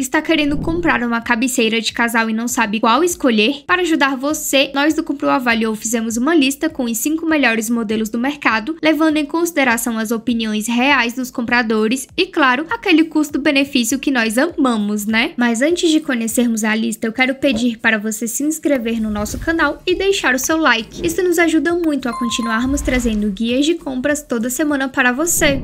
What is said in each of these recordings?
Está querendo comprar uma cabeceira de casal e não sabe qual escolher? Para ajudar você, nós do Comprou Avaliou fizemos uma lista com os 5 melhores modelos do mercado, levando em consideração as opiniões reais dos compradores e, claro, aquele custo-benefício que nós amamos, né? Mas antes de conhecermos a lista, eu quero pedir para você se inscrever no nosso canal e deixar o seu like. Isso nos ajuda muito a continuarmos trazendo guias de compras toda semana para você.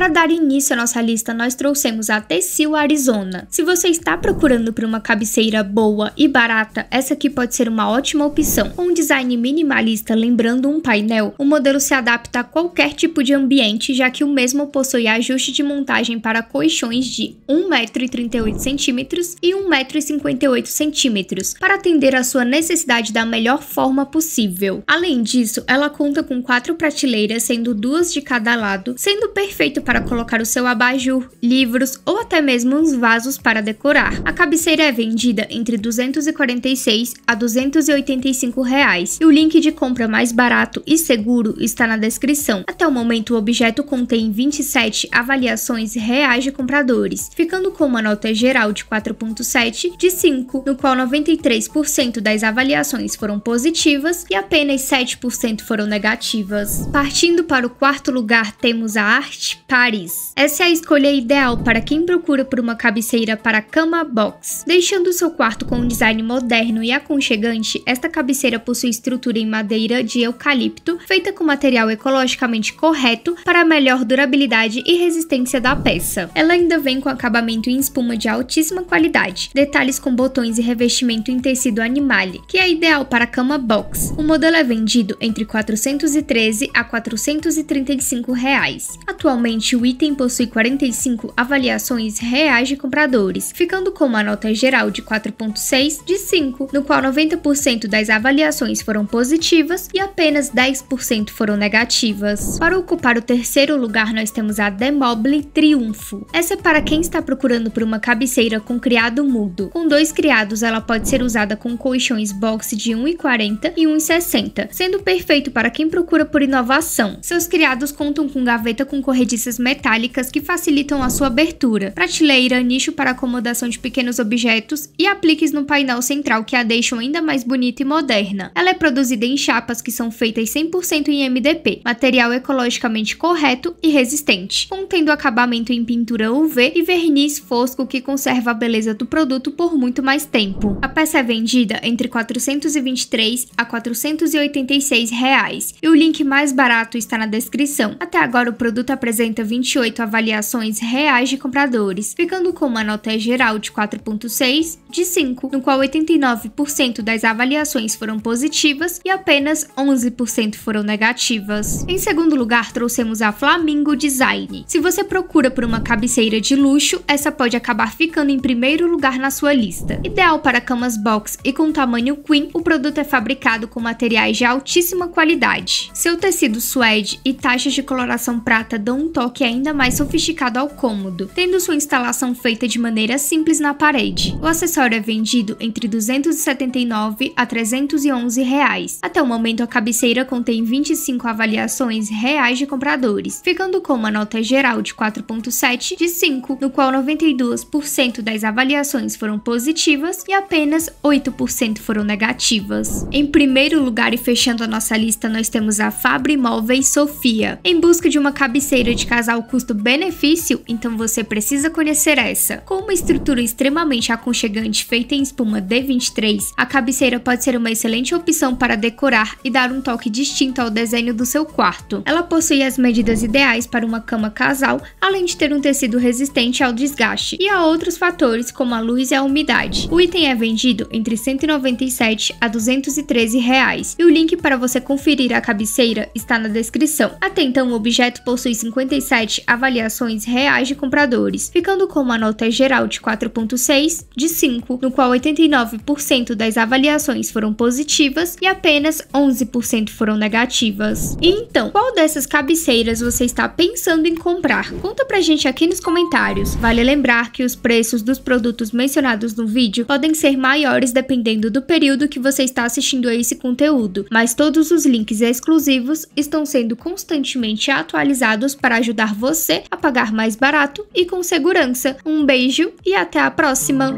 Para dar início à nossa lista, nós trouxemos a Tessil Arizona. Se você está procurando por uma cabeceira boa e barata, essa aqui pode ser uma ótima opção. Com um design minimalista lembrando um painel, o modelo se adapta a qualquer tipo de ambiente, já que o mesmo possui ajuste de montagem para colchões de 1,38m e 1,58m, para atender a sua necessidade da melhor forma possível. Além disso, ela conta com quatro prateleiras, sendo duas de cada lado, sendo perfeito para colocar o seu abajur, livros ou até mesmo uns vasos para decorar. A cabeceira é vendida entre 246 a 285 reais e o link de compra mais barato e seguro está na descrição. Até o momento, o objeto contém 27 avaliações reais de compradores, ficando com uma nota geral de 4.7 de 5, no qual 93% das avaliações foram positivas e apenas 7% foram negativas. Partindo para o quarto lugar, temos a Arte Paris. Essa é a escolha ideal para quem procura por uma cabeceira para cama box. Deixando seu quarto com um design moderno e aconchegante, esta cabeceira possui estrutura em madeira de eucalipto, feita com material ecologicamente correto para melhor durabilidade e resistência da peça. Ela ainda vem com acabamento em espuma de altíssima qualidade, detalhes com botões e revestimento em tecido animale, que é ideal para cama box. O modelo é vendido entre 413 a 435 reais. Atualmente O item possui 45 avaliações reais de compradores, ficando com uma nota geral de 4.6 de 5, no qual 90% das avaliações foram positivas e apenas 10% foram negativas. Para ocupar o terceiro lugar, nós temos a Demobile Triunfo. Essa é para quem está procurando por uma cabeceira com criado mudo. Com dois criados, ela pode ser usada com colchões box de 1,40 e 1,60, sendo perfeito para quem procura por inovação. Seus criados contam com gaveta com corrediças metálicas que facilitam a sua abertura, prateleira, nicho para acomodação de pequenos objetos e apliques no painel central que a deixam ainda mais bonita e moderna. Ela é produzida em chapas que são feitas 100% em MDP, material ecologicamente correto e resistente, contendo acabamento em pintura UV e verniz fosco que conserva a beleza do produto por muito mais tempo. A peça é vendida entre 423 a 486 reais e o link mais barato está na descrição. Até agora o produto apresenta 28 avaliações reais de compradores, ficando com uma nota geral de 4.6 de 5, no qual 89% das avaliações foram positivas e apenas 11% foram negativas. Em segundo lugar, trouxemos a Flamingo Design. Se você procura por uma cabeceira de luxo, essa pode acabar ficando em primeiro lugar na sua lista. Ideal para camas box e com tamanho queen, o produto é fabricado com materiais de altíssima qualidade. Seu tecido suede e taxas de coloração prata dão um toque toque ainda mais sofisticado ao cômodo, tendo sua instalação feita de maneira simples na parede. O acessório é vendido entre 279 a 311 reais. Até o momento, a cabeceira contém 25 avaliações reais de compradores, ficando com uma nota geral de 4.7 de 5, no qual 92% das avaliações foram positivas e apenas 8% foram negativas. Em primeiro lugar e fechando a nossa lista, nós temos a Fabri Móveis Sofia. Em busca de uma cabeceira de casal custo-benefício, então você precisa conhecer essa. Com uma estrutura extremamente aconchegante feita em espuma D23, a cabeceira pode ser uma excelente opção para decorar e dar um toque distinto ao desenho do seu quarto. Ela possui as medidas ideais para uma cama casal, além de ter um tecido resistente ao desgaste e a outros fatores como a luz e a umidade. O item é vendido entre 197 a 213 reais e o link para você conferir a cabeceira está na descrição. Até então, o objeto possui 55 57 avaliações reais de compradores, ficando com uma nota geral de 4.6 de 5, no qual 89% das avaliações foram positivas e apenas 11% foram negativas. E então, qual dessas cabeceiras você está pensando em comprar? Conta pra gente aqui nos comentários. Vale lembrar que os preços dos produtos mencionados no vídeo podem ser maiores dependendo do período que você está assistindo a esse conteúdo, mas todos os links exclusivos estão sendo constantemente atualizados para ajudar ajudar você a pagar mais barato e com segurança. Um beijo e até a próxima!